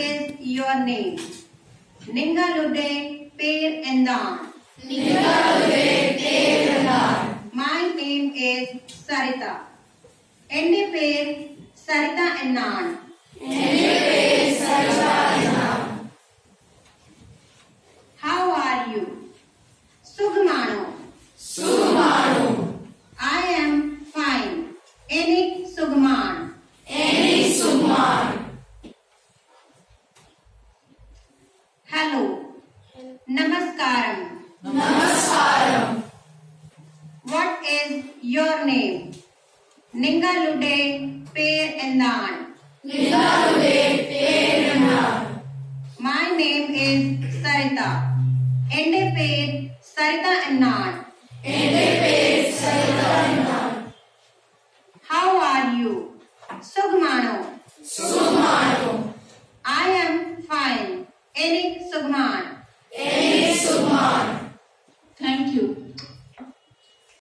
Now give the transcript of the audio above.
is your name? നിങ്ങളുടെ പേർ എന്താണ് My name is Sarita. എന്റെ പേര് സരിത എന്നാണ് How are you? സുഖമാണോ I is your name? Ningalude Peer Endan. Ningalude Peer Endan. My name is Sarita. Ende Peer Sarita Endan. Ende Peer Sarita Endan. How are you? Sugmano. Sugmano. I am fine. Enik Sugman. Enik Sugman.